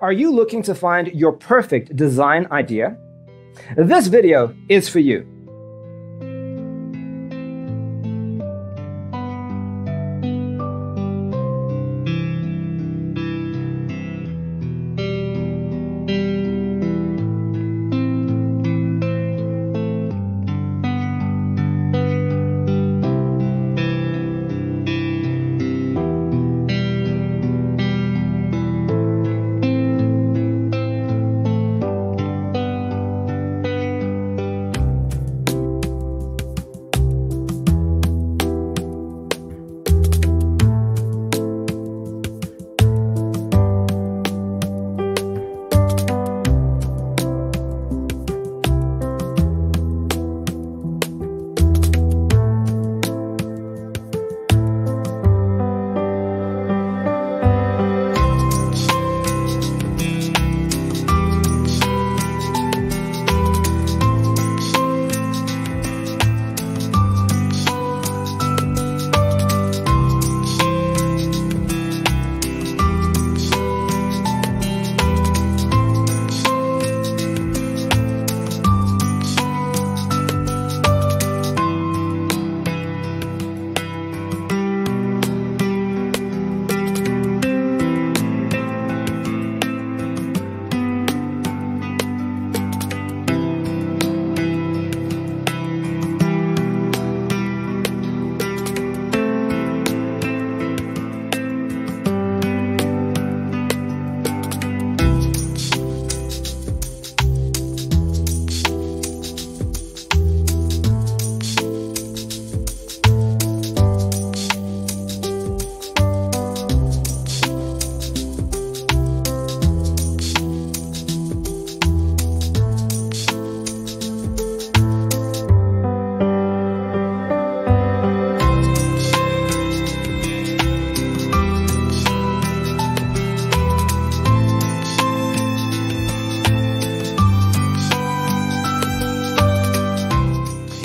Are you looking to find your perfect design idea? This video is for you.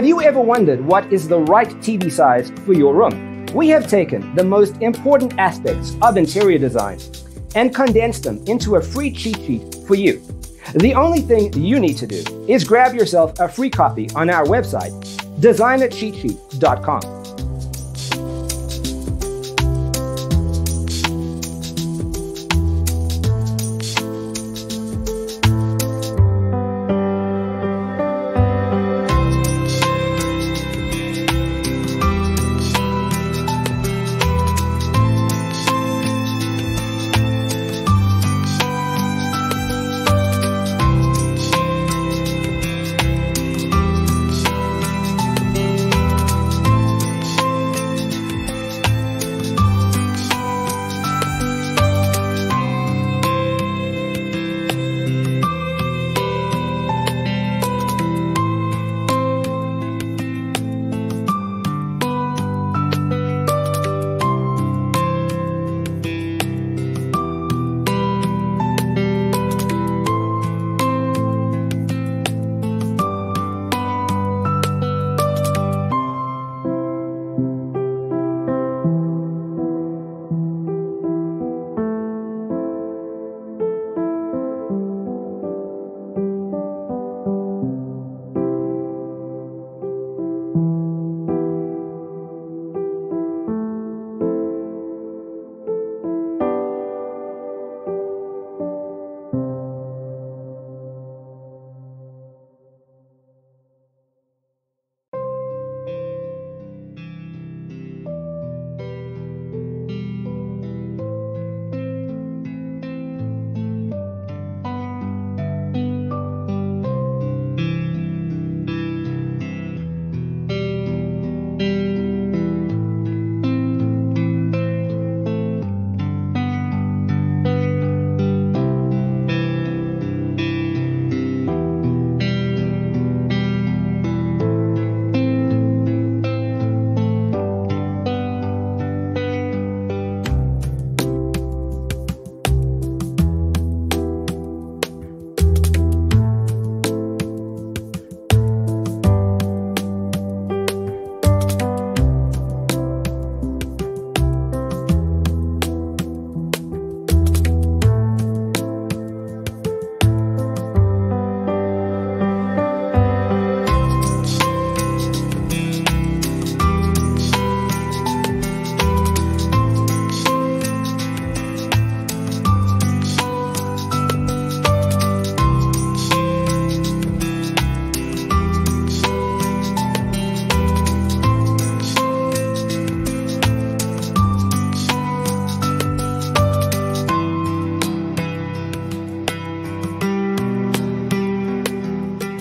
Have you ever wondered what is the right TV size for your room? We have taken the most important aspects of interior design and condensed them into a free cheat sheet for you. The only thing you need to do is grab yourself a free copy on our website, designercheatsheet.com.